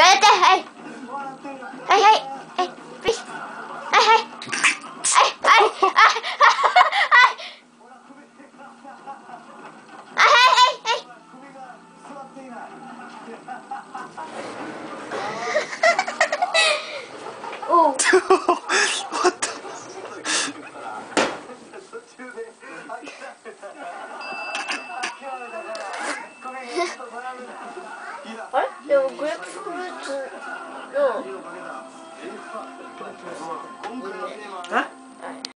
Fred, hey. Hey, hey, hey, please. Hey, hey. Hey, hey, hey, hey. Hey, hey, hey. Oh. what the? Yeah. でもグレープフルーツの